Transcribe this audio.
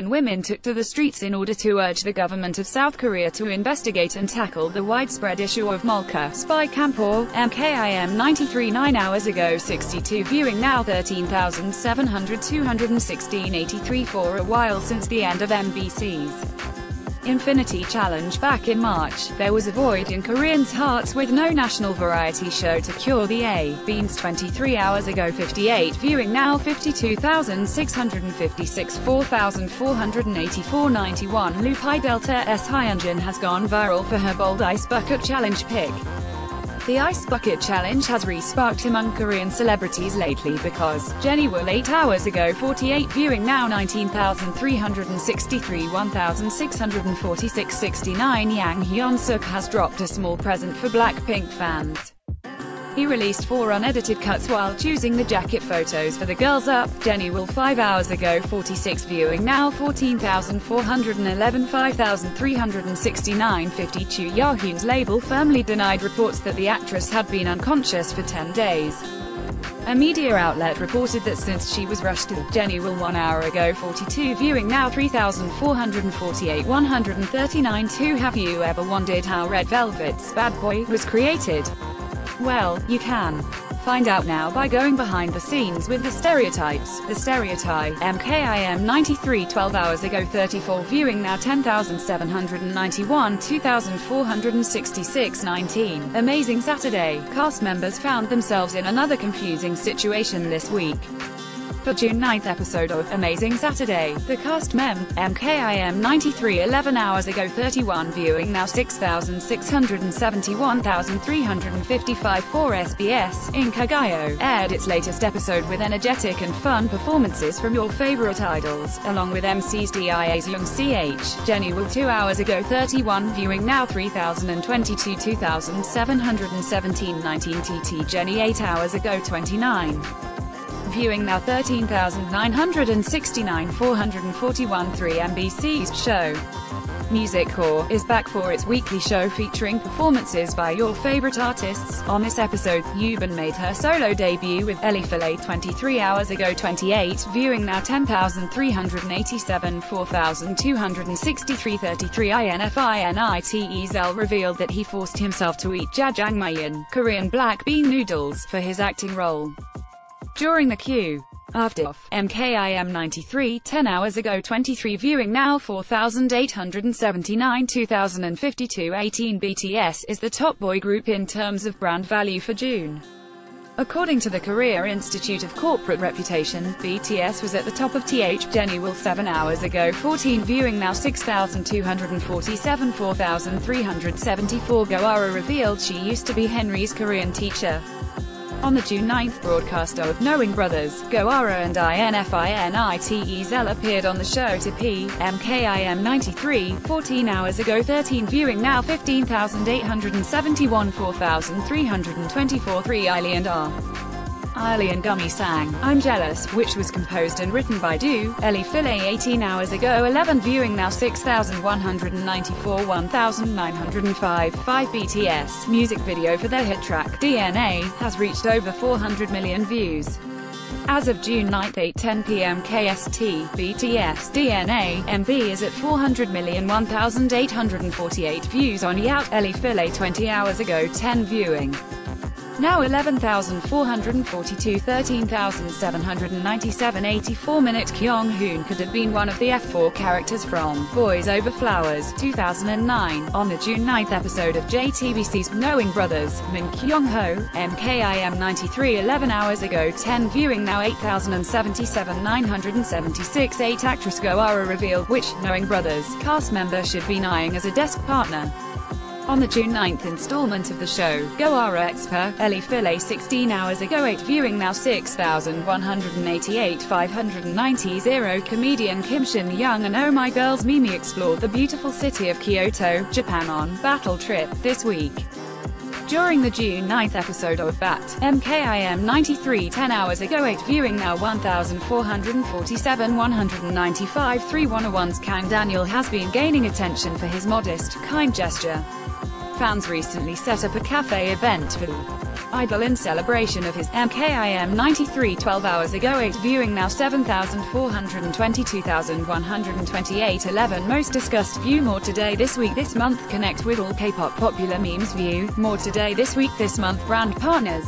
women took to the streets in order to urge the government of South Korea to investigate and tackle the widespread issue of Molca. Spy Camp or MKIM 93 9 hours ago 62 viewing now 13,700 216 83 for a while since the end of MBC's Infinity Challenge back in March, there was a void in Koreans' hearts with no national variety show to cure the A. Beans 23 hours ago 58 viewing now 52,656 4,484 91 Lupi Delta S. Hyunjin has gone viral for her bold ice bucket challenge pic. The Ice Bucket Challenge has re-sparked among Korean celebrities lately because Jennie Will 8 hours ago 48 viewing now 19,363 1,646 69 Yang Hyun-suk has dropped a small present for Blackpink fans. He released four unedited cuts while choosing the jacket photos for the Girls Up, Jenny Will 5 hours ago 46 viewing now 14,411 5,369 50 Chu Yahoon's label firmly denied reports that the actress had been unconscious for 10 days. A media outlet reported that since she was rushed to Jenny Will one hour ago 42 viewing now 3,448 139 2 Have you ever wondered how Red Velvet's Bad Boy was created? Well, you can. Find out now by going behind the scenes with the stereotypes. The stereotype, MKIM 93 12 hours ago 34 viewing now 10,791 2,466 19. Amazing Saturday. Cast members found themselves in another confusing situation this week. For June 9th episode of Amazing Saturday, the cast mem, MKIM 93 11 hours ago 31 viewing now 6,671,355 for SBS, Inkigayo, aired its latest episode with energetic and fun performances from your favorite idols, along with MCs DIA's Young CH, Jenny Will 2 hours ago 31 viewing now 3,022 2,717 19 TT Jenny 8 hours ago 29 viewing now 13,969 441 3 MBC's show. Music Core is back for its weekly show featuring performances by your favorite artists. On this episode, Yubin made her solo debut with Ellie Filet 23 hours ago 28, viewing now 10,387 4,263 33 INFINITE revealed that he forced himself to eat jajangmyeon, Korean black bean noodles, for his acting role. During the queue. After off, MKIM 93, 10 hours ago 23 viewing now 4,879 2052 18 BTS is the top boy group in terms of brand value for June. According to the Korea Institute of Corporate Reputation, BTS was at the top of TH Jenny Will 7 hours ago 14 viewing now 6,247 4,374 Go Ara revealed she used to be Henry's Korean teacher. On the June 9th broadcast of Knowing Brothers, Go Ara and INFINITE Zell appeared on the show to P. MKIM 93, 14 hours ago 13 viewing now 15,871 4,324 3 Ailee and R. Ailee and Gummy sang, I'm Jealous, which was composed and written by Do, Ellie Filet 18 hours ago 11 viewing now 6,194 1,905 5 BTS music video for their hit track, DNA, has reached over 400 million views. As of June 9, 8:10 p.m. KST, BTS DNA MV is at 400 million 1,848 views on Yout. Ellie Filet 20 hours ago 10 viewing. Now 11,442 13,797 84 minute Kyung Hoon could have been one of the F4 characters from Boys Over Flowers 2009. On the June 9th episode of JTBC's Knowing Brothers, Min Kyung Ho, MKIM 93 11 hours ago 10 viewing now 8,077 976 8 actress Go Ara revealed which Knowing Brothers cast member should be eyeing as a desk partner. On the June 9th installment of the show, Go Ara Exper, Ellie Filet 16 hours ago 8 viewing now 6,188 590 0 comedian Kim Shin Young and Oh My Girls Mimi explored the beautiful city of Kyoto, Japan on Battle Trip this week. During the June 9th episode of Bat, MKIM 93 10 hours ago 8 viewing now 1447 195 3 101's Kang Daniel has been gaining attention for his modest, kind gesture. Fans recently set up a cafe event for Idol in celebration of his MKIM 93 12 hours ago. 8 viewing now 7,422,128 11 most discussed. View more today this week. This month connect with all K-pop popular memes. View more today this week. This month brand partners